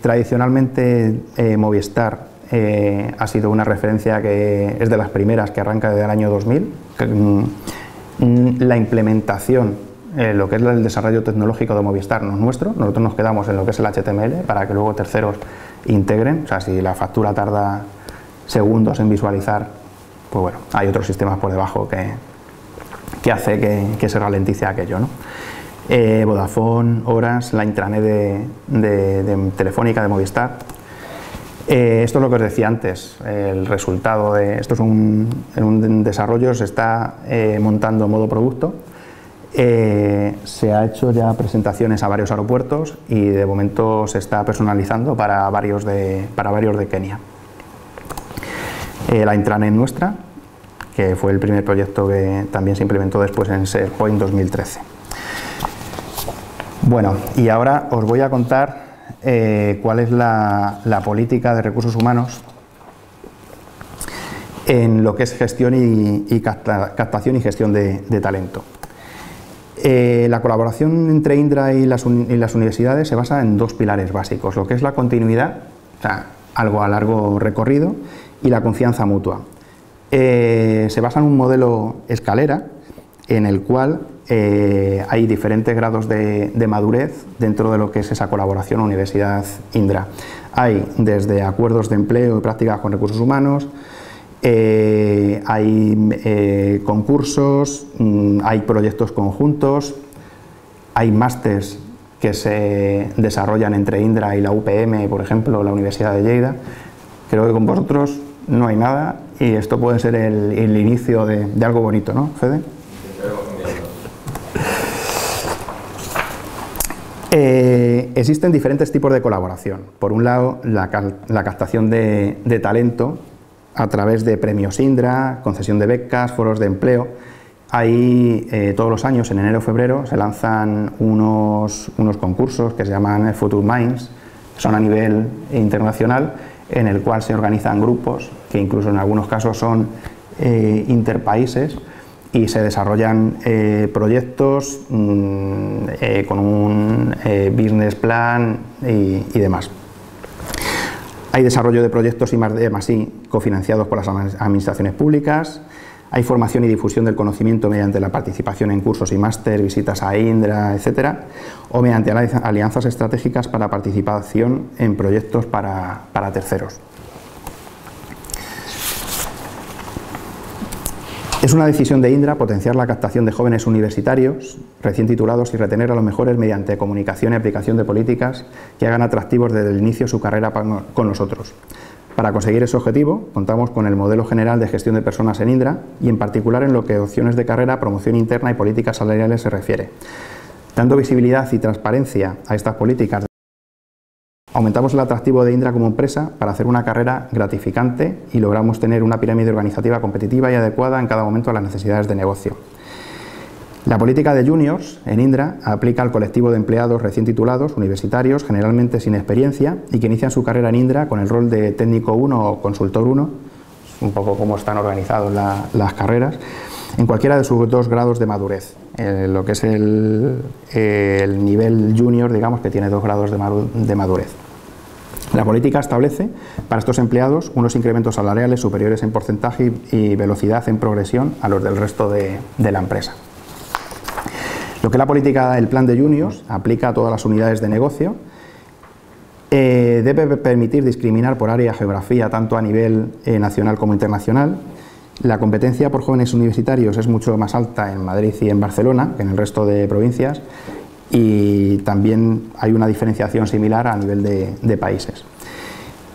Speaker 2: tradicionalmente, Movistar eh, ha sido una referencia que es de las primeras que arranca desde el año 2000. Mm, la implementación, eh, lo que es el desarrollo tecnológico de Movistar no es nuestro, nosotros nos quedamos en lo que es el HTML para que luego terceros integren, o sea, si la factura tarda segundos en visualizar, pues bueno, hay otros sistemas por debajo que, que hace que, se ralentice aquello. ¿no? Eh, Vodafone, Horas, la intranet de, Telefónica, de Movistar. Eh, esto es lo que os decía antes, el resultado de esto es un, en un desarrollo, se está eh, montando modo producto, se ha hecho ya presentaciones a varios aeropuertos y de momento se está personalizando para varios de, para varios de Kenia. la intranet nuestra, que fue el primer proyecto que también se implementó después en SharePoint 2013. Bueno, y ahora os voy a contar eh, cuál es la, política de recursos humanos en lo que es gestión y, captación y gestión de, talento. Eh, la colaboración entre Indra y las, universidades se basa en dos pilares básicos, lo que es la continuidad, o sea, algo a largo recorrido, y la confianza mutua. Eh, se basa en un modelo escalera en el cual eh, hay diferentes grados de, madurez dentro de lo que es esa colaboración Universidad Indra. Hay desde acuerdos de empleo y prácticas con recursos humanos, eh, hay eh, concursos, mm, hay proyectos conjuntos, hay másters que se desarrollan entre Indra y la UPM, por ejemplo, la Universidad de Lleida. Creo que con vosotros no hay nada y esto puede ser el, inicio de, de, algo bonito, ¿no, Fede? Eh, existen diferentes tipos de colaboración. Por un lado, la, captación de, talento a través de premios Indra, concesión de becas, foros de empleo. Ahí eh, todos los años, en enero o febrero, se lanzan unos, concursos que se llaman Future Minds, son a nivel internacional, en el cual se organizan grupos, que incluso en algunos casos son eh, interpaíses, y se desarrollan eh, proyectos mm, eh, con un eh, business plan y, demás. Hay desarrollo de proyectos y más de más cofinanciados por las administraciones públicas. Hay formación y difusión del conocimiento mediante la participación en cursos y máster, visitas a Indra, etcétera, o mediante alianzas estratégicas para participación en proyectos para terceros. Es una decisión de Indra potenciar la captación de jóvenes universitarios recién titulados y retener a los mejores mediante comunicación y aplicación de políticas que hagan atractivos desde el inicio su carrera con nosotros. Para conseguir ese objetivo, contamos con el modelo general de gestión de personas en Indra y en particular en lo que opciones de carrera, promoción interna y políticas salariales se refiere. Dando visibilidad y transparencia a estas políticas Aumentamos el atractivo de Indra como empresa para hacer una carrera gratificante y logramos tener una pirámide organizativa competitiva y adecuada en cada momento a las necesidades de negocio. La política de juniors en Indra aplica al colectivo de empleados recién titulados, universitarios, generalmente sin experiencia, y que inician su carrera en Indra con el rol de técnico 1 o consultor 1, un poco como están organizadas las carreras, en cualquiera de sus dos grados de madurez. Eh, lo que es el, nivel junior, digamos, que tiene dos grados de madurez. La política establece para estos empleados unos incrementos salariales superiores en porcentaje y velocidad en progresión a los del resto de, la empresa. Lo que la política del plan de juniors aplica a todas las unidades de negocio eh, debe permitir discriminar por área geografía tanto a nivel eh, nacional como internacional. La competencia por jóvenes universitarios es mucho más alta en Madrid y en Barcelona que en el resto de provincias y también hay una diferenciación similar a nivel de, países.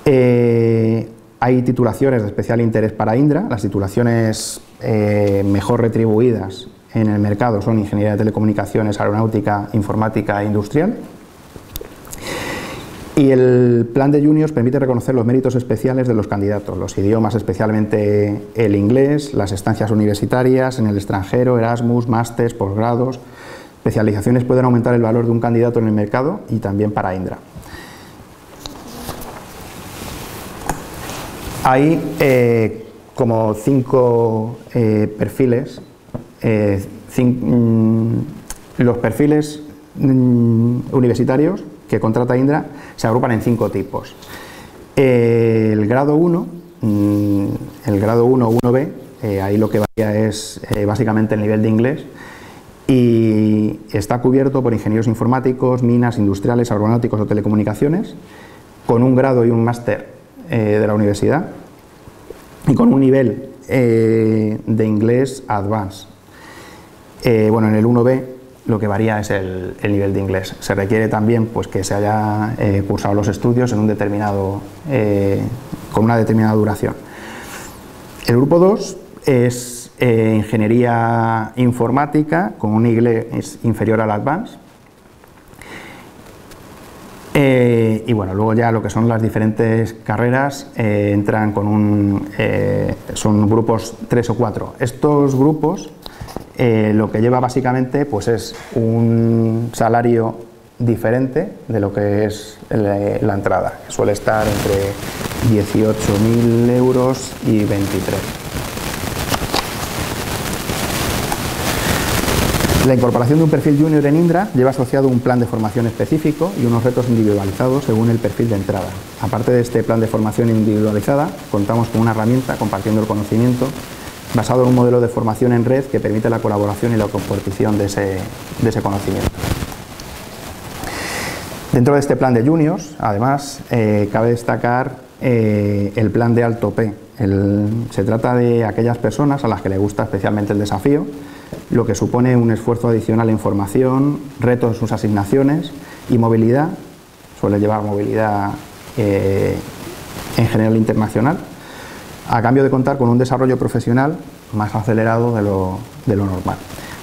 Speaker 2: Eh, hay titulaciones de especial interés para Indra, las titulaciones eh, mejor retribuidas en el mercado son Ingeniería de Telecomunicaciones, Aeronáutica, Informática e Industrial. Y el plan de juniors permite reconocer los méritos especiales de los candidatos, los idiomas, especialmente el inglés, las estancias universitarias en el extranjero, Erasmus, másteres, posgrados, especializaciones pueden aumentar el valor de un candidato en el mercado y también para Indra. Hay eh, como cinco eh, perfiles. Eh, mm, los perfiles mm, universitarios que contrata Indra se agrupan en cinco tipos. el grado 1, mm, el grado 1 1B, ahí lo que varía es básicamente el nivel de inglés y está cubierto por ingenieros informáticos, minas, industriales, aeronáuticos o telecomunicaciones, con un grado y un máster eh, de la universidad. y con un nivel de inglés advanced. bueno, en el 1B lo que varía es el, nivel de inglés. Se requiere también pues, que se haya cursado los estudios en un determinado, con una determinada duración. El grupo 2 es eh, ingeniería informática con un inglés inferior al advance. Eh, y bueno, luego ya lo que son las diferentes carreras eh, entran con un. son grupos 3 o 4. Estos grupos lo que lleva básicamente pues es un salario diferente de lo que es la entrada, que suele estar entre 18.000 euros y 23. La incorporación de un perfil junior en Indra lleva asociado un plan de formación específico y unos retos individualizados según el perfil de entrada. Aparte de este plan de formación individualizada, contamos con una herramienta compartiendo el conocimiento basado en un modelo de formación en red que permite la colaboración y la compartición de ese, conocimiento. Dentro de este plan de juniors, además, eh, cabe destacar eh, el plan de alto P. se trata de aquellas personas a las que le gusta especialmente el desafío, lo que supone un esfuerzo adicional en formación, retos en sus asignaciones y movilidad, suele llevar movilidad eh, en general internacional, a cambio de contar con un desarrollo profesional más acelerado de lo, normal.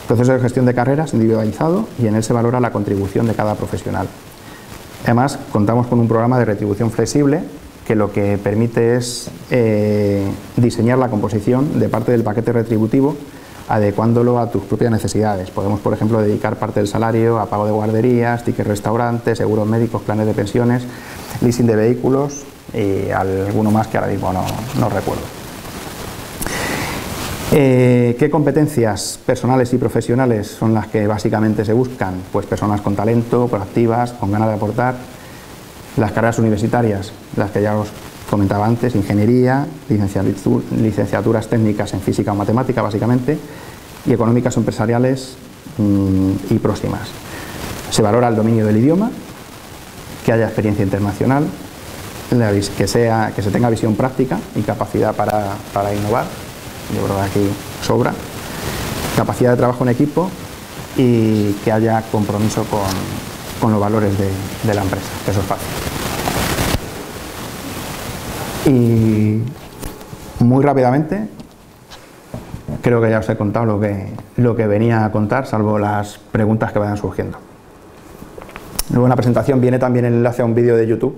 Speaker 2: Proceso de gestión de carreras individualizado y en él se valora la contribución de cada profesional. Además, contamos con un programa de retribución flexible que lo que permite es eh, diseñar la composición de parte del paquete retributivo adecuándolo a tus propias necesidades. Podemos, por ejemplo, dedicar parte del salario a pago de guarderías, tickets restaurantes, seguros médicos, planes de pensiones, leasing de vehículos y alguno más que ahora mismo no, recuerdo. Eh, ¿Qué competencias personales y profesionales son las que básicamente se buscan? Pues personas con talento, proactivas, con ganas de aportar, las carreras universitarias, las que ya os comentaba antes, ingeniería, licenciaturas técnicas en física o matemática básicamente, y económicas o empresariales mm, y próximas. Se valora el dominio del idioma, que haya experiencia internacional, que, sea, que se tenga visión práctica y capacidad para, innovar, yo creo que aquí sobra, capacidad de trabajo en equipo y que haya compromiso con, los valores de la empresa, eso es fácil. Y muy rápidamente, creo que ya os he contado lo que, lo que venía a contar, salvo las preguntas que vayan surgiendo. Luego en la presentación viene también el enlace a un vídeo de YouTube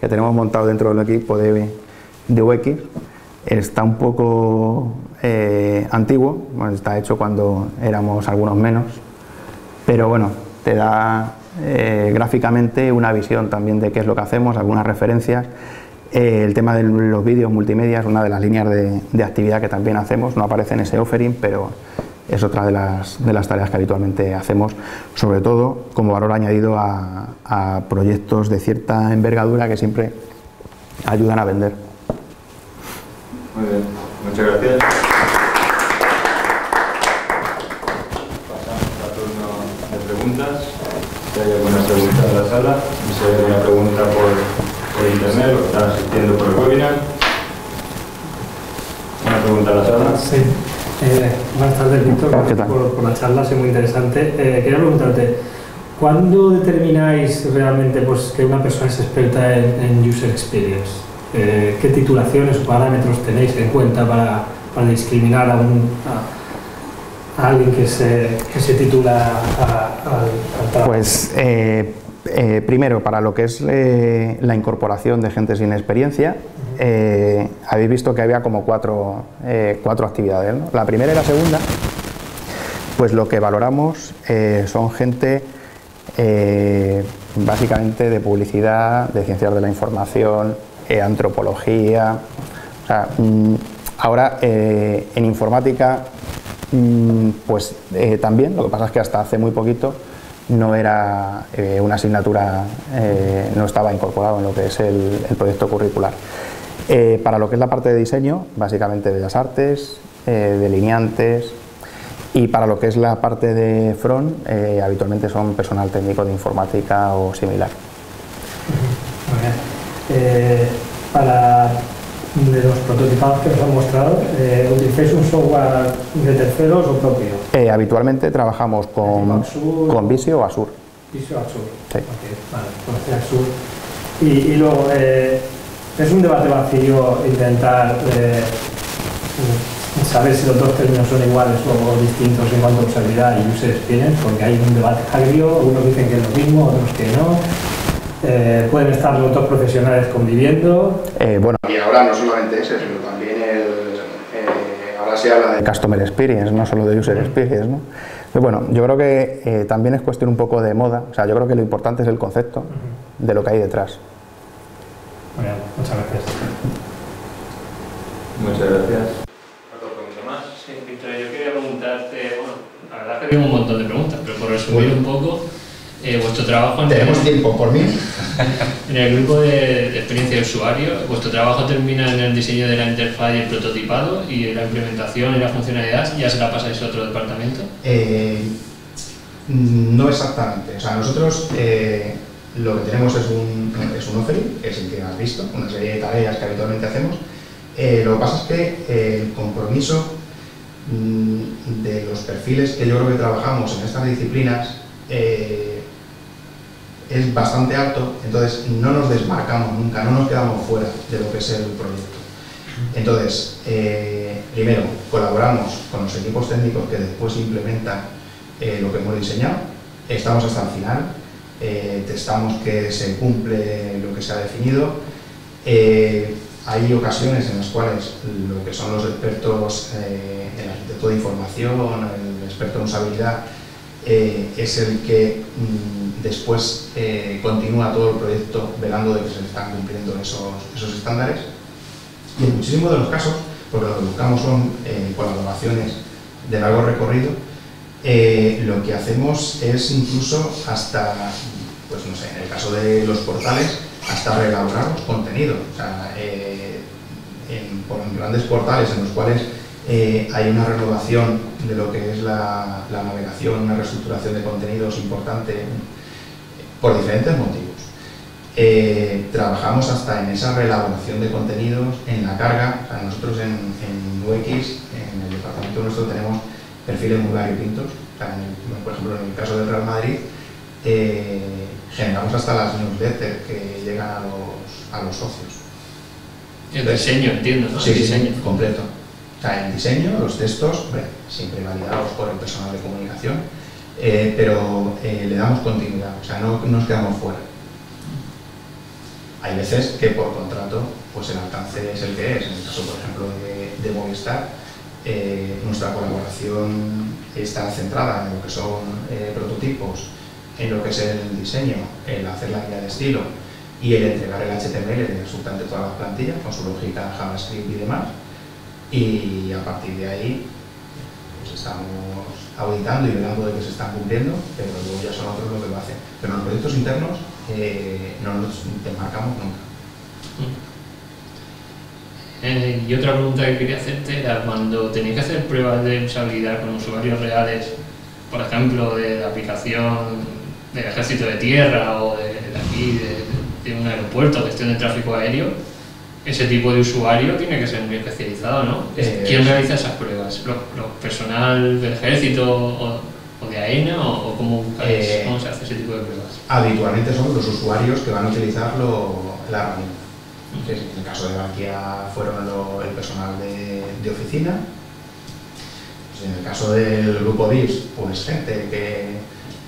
Speaker 2: que tenemos montado dentro del equipo de, de UX. Está un poco eh, antiguo, está hecho cuando éramos algunos menos, pero bueno, te da eh, gráficamente una visión también de qué es lo que hacemos, algunas referencias eh, el tema de los vídeos multimedia es una de las líneas de, actividad que también hacemos, no aparece en ese offering, pero es otra de las, de las tareas que habitualmente hacemos, sobre todo como valor añadido a, proyectos de cierta envergadura que siempre ayudan a vender.
Speaker 1: Muy bien, muchas gracias. Pasamos al turno de preguntas. Si hay alguna pregunta en la sala, si hay alguna pregunta internet o que están asistiendo por el webinar. Una pregunta a la sala.
Speaker 3: Sí. Eh, buenas tardes, Víctor. Gracias por, la charla, es muy interesante. Eh, quería preguntarte, ¿cuándo determináis realmente pues, que una persona es experta en, User Experience? Eh, ¿Qué titulaciones o parámetros tenéis en cuenta para, para discriminar a, un, a, alguien que se, que se titula al trabajo?
Speaker 2: Pues eh, primero, para lo que es eh, la incorporación de gente sin experiencia, eh, habéis visto que había como cuatro, actividades. La primera y la segunda, pues lo que valoramos son gente básicamente de publicidad, de ciencias de la información, antropología. Mm, ahora en informática, mm, pues también, lo que pasa es que hasta hace muy poquito no era eh, una asignatura, eh, no estaba incorporado en lo que es el, proyecto curricular. Eh, para lo que es la parte de diseño, básicamente Bellas Artes, delineantes, y para lo que es la parte de front, habitualmente son personal técnico de informática o similar.
Speaker 3: para de los prototipados que nos han mostrado, eh, ¿utilizáis un software de terceros o propio?
Speaker 4: Eh, habitualmente trabajamos con, con Visio o Azure.
Speaker 3: Visio Azure. Sí. vale, con Azure. Y, y luego, eh, es un debate vacío intentar eh, saber si los dos términos son iguales o distintos en cuanto a usabilidad y user experience, porque hay un debate agrio, unos dicen que es lo mismo, otros que no. Eh, pueden estar los dos profesionales conviviendo.
Speaker 4: Eh, bueno, y ahora no solamente ese, sino también el, ahora se habla de Customer Experience, no solo de User Experience. ¿no? Pero bueno, yo creo que también es cuestión un poco de moda, o sea, yo creo que lo importante es el concepto de lo que hay detrás
Speaker 3: muchas gracias.
Speaker 1: Muchas gracias.
Speaker 5: ¿Otra pregunta más? Sí, Victoria, yo quería preguntarte, bueno, la verdad es que tengo un montón de preguntas, pero por resumir un poco, eh, vuestro trabajo en
Speaker 4: ¿Tenemos tiempo por mí?
Speaker 5: En el grupo de, experiencia de usuario, vuestro trabajo termina en el diseño de la interfaz y el prototipado y la implementación y la funcionalidad, ¿ya se la pasáis a otro departamento?
Speaker 2: Eh, no exactamente. O sea, nosotros eh, lo que tenemos es un, es un offering, que es el que has visto, una serie de tareas que habitualmente hacemos. Lo que pasa es que el compromiso mm, de los perfiles que yo creo que trabajamos en estas disciplinas eh, es bastante alto, entonces no nos desmarcamos nunca, no nos quedamos fuera de lo que es el proyecto. Entonces, primero, colaboramos con los equipos técnicos que después implementan lo que hemos diseñado, estamos hasta el final, eh, testamos que se cumple lo que se ha definido. Eh, hay ocasiones en las cuales lo que son los expertos eh, en arquitectura de información, el experto en usabilidad, es el que mm, después continúa todo el proyecto velando de que se están cumpliendo esos, esos estándares. Y en muchísimos de los casos, porque lo que buscamos son colaboraciones de largo recorrido, eh, lo que hacemos es incluso hasta, pues no sé, en el caso de los portales, hasta reelaborar los contenidos. O sea, eh, en, grandes portales en los cuales eh, hay una renovación de lo que es la, navegación, una reestructuración de contenidos importante por diferentes motivos. trabajamos hasta en esa reelaboración de contenidos, en la carga. nosotros en, en UX, en el departamento nuestro, tenemos perfiles muy variopintos. Por ejemplo, en el caso del Real Madrid, eh, generamos hasta las newsletters que llegan a los, a los socios.
Speaker 5: El diseño, entiendo, ¿no?
Speaker 2: Sí, el diseño completo. O sea, el diseño, los textos, siempre validados por el personal de comunicación, eh, pero eh, le damos continuidad, o sea, no nos quedamos fuera. Hay veces que por contrato pues el alcance es el que es, en el caso, por ejemplo, de, de Movistar, eh, nuestra colaboración está centrada en lo que son eh, prototipos, en lo que es el diseño, el hacer la guía de estilo y el entregar el HTML de absolutamente todas las plantillas con su lógica JavaScript y demás. Y a partir de ahí pues estamos auditando y velando de que se están cumpliendo, pero luego ya son otros los que lo hacen. Pero en los proyectos internos eh, no nos desmarcamos nunca.
Speaker 5: Eh, y otra pregunta que quería hacerte era cuando tenéis que hacer pruebas de usabilidad con usuarios reales, por ejemplo, de la aplicación del ejército de tierra o de, aquí, de, un aeropuerto, gestión de tráfico aéreo, ese tipo de usuario tiene que ser muy especializado, ¿no? Eh, ¿Quién realiza esas pruebas? ¿Los, personal del ejército o, de AENA o, cómo, eh, cómo, se hace ese tipo de pruebas?
Speaker 2: Habitualmente son los usuarios que van a utilizar la herramienta en el caso de Bankia fueron el personal de, oficina. Pues en el caso del grupo VIPS, pues gente que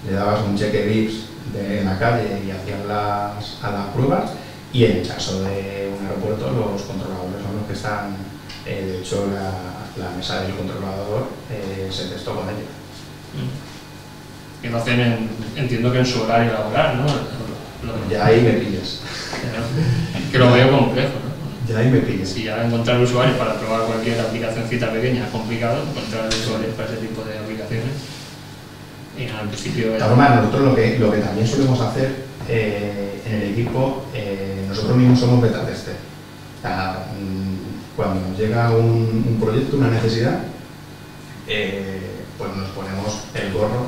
Speaker 2: le dabas un cheque VIPS de, en la calle y hacían las, a las pruebas. Y en el caso de un aeropuerto, los controladores son los que están, eh, de hecho la, mesa del controlador eh, se testó con ellos.
Speaker 5: Que lo hacen, entiendo que en su horario laboral, ¿no?
Speaker 2: Ya ahí me pillas.
Speaker 5: que lo veo complejo, ¿no?
Speaker 2: Ya ahí me pillas.
Speaker 5: Si ya encontrar usuarios para probar cualquier aplicacióncita pequeña es complicado, encontrar usuarios para ese tipo de aplicaciones. Y al principio...
Speaker 2: Además, nosotros lo que, lo que también solemos hacer eh, en el equipo, eh, nosotros mismos somos beta tester. Mm, cuando nos llega un, un proyecto, una necesidad, eh, pues nos ponemos el gorro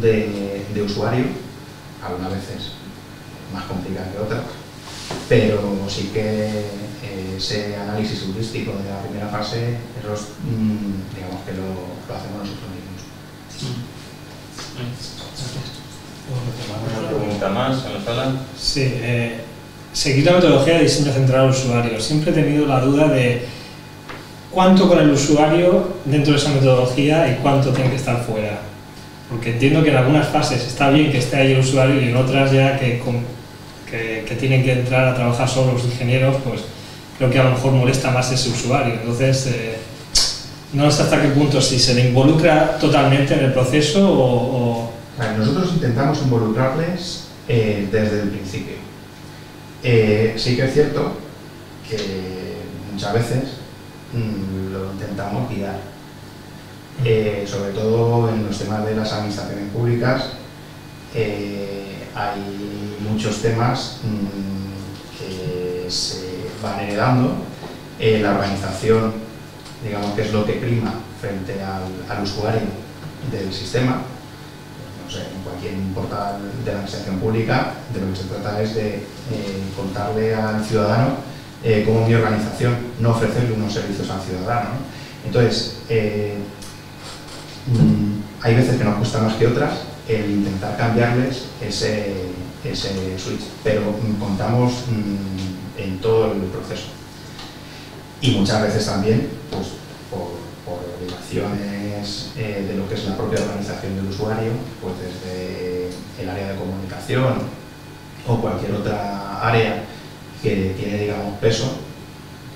Speaker 2: de, de usuario, algunas veces más complicada que otra, pero sí que eh, ese análisis heurístico de la primera fase, mm, digamos que lo, hacemos nosotros mismos.
Speaker 1: ¿Una pregunta más en la sala?
Speaker 3: Sí, eh, seguir la metodología de diseño centrado al usuario. Siempre he tenido la duda de cuánto con el usuario dentro de esa metodología y cuánto tiene que estar fuera. Porque entiendo que en algunas fases está bien que esté ahí el usuario y en otras ya que, que, tienen que entrar a trabajar solo los ingenieros, pues creo que a lo mejor molesta más ese usuario. Entonces, eh, no sé hasta qué punto, si se le involucra totalmente en el proceso o...
Speaker 2: nosotros intentamos involucrarles eh, desde el principio. Eh, sí que es cierto que muchas veces mm, lo intentamos guiar eh, sobre todo en los temas de las administraciones públicas, eh, hay muchos temas mm, que se van heredando. La organización, digamos que es lo que prima frente al, usuario del sistema. Sé, en cualquier portal de la administración pública, de lo que se trata es de contarle al ciudadano cómo mi organización no ofrecerle unos servicios al ciudadano. Entonces, Mm, hay veces que nos cuesta más que otras el intentar cambiarles ese, ese switch, pero contamos mm, en todo el proceso. Y muchas veces también, pues, por, obligaciones eh, de lo que es la propia organización del usuario, pues desde el área de comunicación o cualquier otra área que tiene, digamos, peso,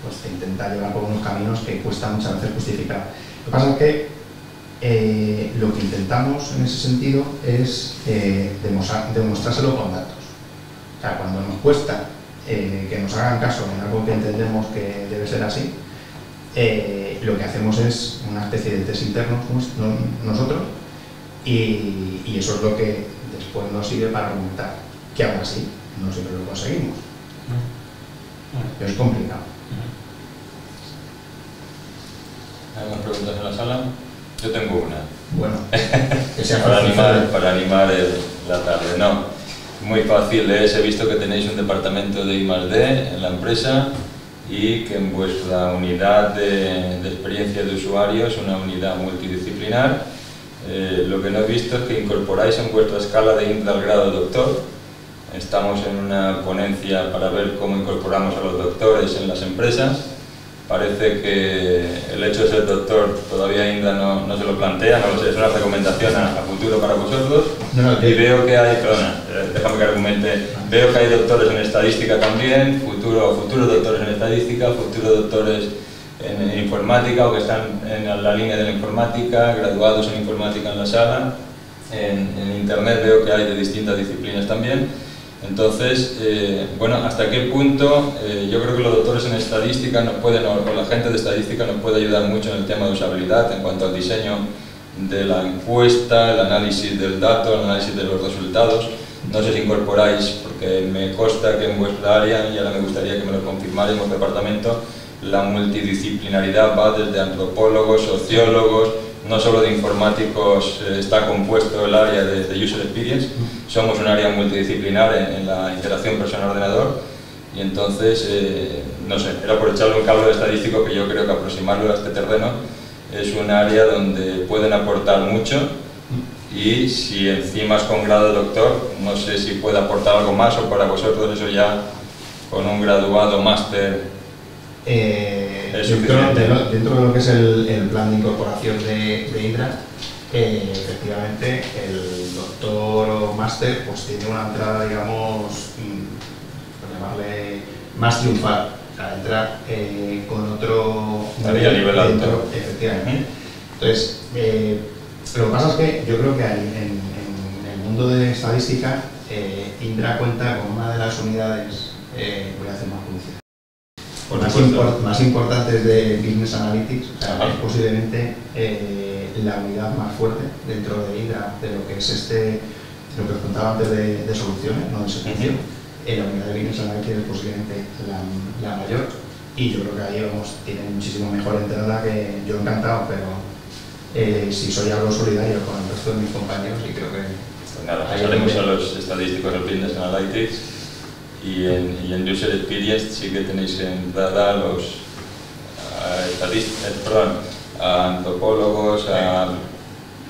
Speaker 2: pues se intenta llevar por unos caminos que cuesta muchas veces justificar. Lo que pasa es que eh, lo que intentamos en ese sentido es eh, demostrárselo con datos. O sea, cuando nos cuesta eh, que nos hagan caso en algo que entendemos que debe ser así, lo que hacemos es una especie de test interno nosotros y, eso es lo que después nos sirve para argumentar que aún así no siempre lo conseguimos. Pero es complicado.
Speaker 1: ¿Hay más preguntas en la sala? Yo tengo una.
Speaker 2: Bueno,
Speaker 1: para animar, para animar la tarde. No, muy fácil es, he visto que tenéis un departamento de I+.D. en la empresa y que en vuestra unidad de, experiencia de usuario es una unidad multidisciplinar. Eh, lo que no he visto es que incorporáis en vuestra escala de INTA al grado doctor. Estamos en una ponencia para ver cómo incorporamos a los doctores en las empresas parece que el hecho de ser doctor todavía Inda no, no se lo plantea, no lo sé, es una recomendación a, futuro para vosotros. y veo que hay, perdona, eh, déjame que argumente, veo que hay doctores en estadística también, futuro, futuros doctores en estadística, futuros doctores en, informática o que están en la línea de la informática, graduados en informática en la sala. En, en internet veo que hay de distintas disciplinas también entonces, eh, bueno, ¿hasta qué punto eh, yo creo que los doctores en estadística nos pueden, o, la gente de estadística nos puede ayudar mucho en el tema de usabilidad en cuanto al diseño de la encuesta, el análisis del dato, el análisis de los resultados? No sé si incorporáis, porque me consta que en vuestra área, y ahora me gustaría que me lo confirmara en vuestro departamento, la multidisciplinaridad va desde antropólogos, sociólogos, no solo de informáticos eh, está compuesto el área de, User Experience, somos un área multidisciplinar en, la interacción persona-ordenador. Y entonces, eh, no sé, era por echarle un cable estadístico que yo creo que aproximarlo a este terreno es un área donde pueden aportar mucho. Y si encima es con grado de doctor, no sé si puede aportar algo más o para vosotros eso ya con un graduado, máster.
Speaker 2: Eh dentro, de lo que es el, plan de incorporación de, Indra, eh, efectivamente el doctor o máster pues tiene una entrada, digamos, mm, llamarle más triunfal, o sea, entrar eh, con otro
Speaker 1: nivel, alto.
Speaker 2: Efectivamente. Entonces, eh, lo que pasa es que yo creo que en, el mundo de estadística, Indra cuenta con una de las unidades, voy a hacer más publicidad más, más, importantes de Business Analytics, o sea, es posiblemente eh, la unidad más fuerte dentro de Indra, de lo que es este, lo que os contaba antes de, soluciones, no de servicio. Eh, la unidad de Business Analytics es posiblemente la, mayor y yo creo que ahí vamos, tiene muchísimo mejor entrada que yo encantado, pero eh, si soy algo solidario con el resto de mis compañeros y creo que...
Speaker 1: Pues nada, pasaremos a los estadísticos del Business Analytics Y en, y en User Experience sí que tenéis en entrada los a estadistas, eh, perdón, a antropólogos, a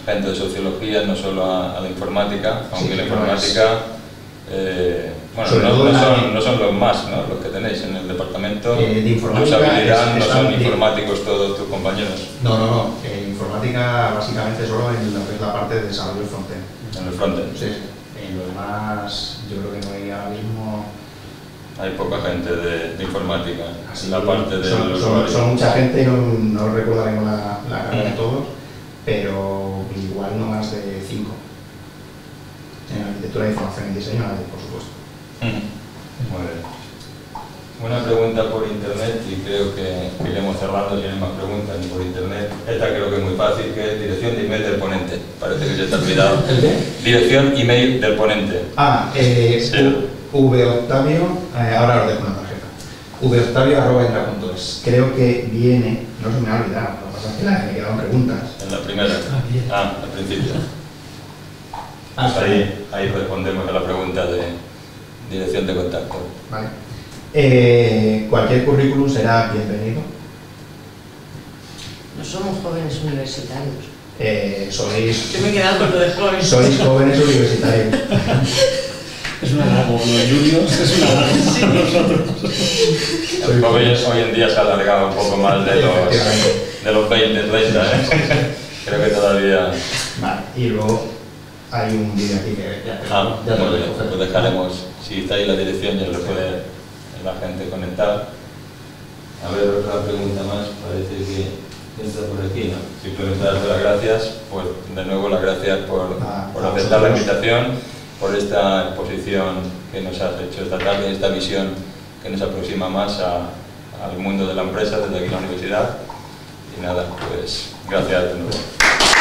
Speaker 1: gente de sociología, no solo a, a la informática, aunque
Speaker 2: Sí,
Speaker 1: la informática, eh, bueno, no, no son, no son los más, ¿no? los que tenéis en el departamento
Speaker 2: Eh, de informática es-
Speaker 1: no son informáticos todos tus compañeros
Speaker 2: No, no, no. En informática básicamente solo en lo que es la parte de desarrollo frontend.
Speaker 1: en el frontend.
Speaker 2: Sí. En lo demás, yo creo que no hay ahora mismo.
Speaker 1: Hay poca gente de, de informática
Speaker 2: así,
Speaker 1: en la parte de
Speaker 2: son,
Speaker 1: los
Speaker 2: son, son mucha gente, no, no recordaremos la, la cara de
Speaker 1: Mm.
Speaker 2: todos, pero igual no más de cinco. En arquitectura de información y diseño, por supuesto.
Speaker 1: Mm. Muy bien. Una pregunta por internet y creo que, iremos cerrando hay más preguntas por internet. Esta creo que es muy fácil, que es dirección de email del ponente. Parece que se te ha olvidado.
Speaker 2: ¿El qué?
Speaker 1: Dirección email del ponente.
Speaker 2: Ah, eh,
Speaker 1: Sí.
Speaker 2: Voctavio, eh, ahora lo dejo en la tarjeta. Voctavio.indra.es. Creo que viene, no se me ha olvidado, lo que pasa es que la- me quedaban preguntas.
Speaker 1: En la primera.
Speaker 3: bien.
Speaker 1: Ah, al principio.
Speaker 2: Ah,
Speaker 1: Pues ahí, ahí respondemos a la pregunta de dirección de contacto.
Speaker 2: Vale. Eh, cualquier currículum será bienvenido.
Speaker 6: No somos jóvenes universitarios.
Speaker 2: Eh, sois,
Speaker 6: Yo me he quedado con lo de jóvenes.
Speaker 2: sois jóvenes universitarios.
Speaker 3: Es un halago, lo de Julius es un halago para nosotros.
Speaker 1: El joven hoy en día se ha alargado un poco más de los, de los 20, 30. ¿eh? Creo que todavía...
Speaker 2: Vale, y luego hay un vídeo aquí que ya
Speaker 1: Ah,
Speaker 2: ya te lo dejo.
Speaker 1: pues dejaremos, si está ahí la dirección ya lo puede la gente conectar. A ver, otra pregunta más, parece que entra por aquí, ¿no? Simplemente darte las gracias, pues de nuevo las gracias por,
Speaker 2: Ah,
Speaker 1: por aceptar la invitación, por esta exposición que nos has hecho esta tarde, esta visión que nos aproxima más al mundo de la empresa desde aquí la universidad. Y nada, pues gracias de nuevo.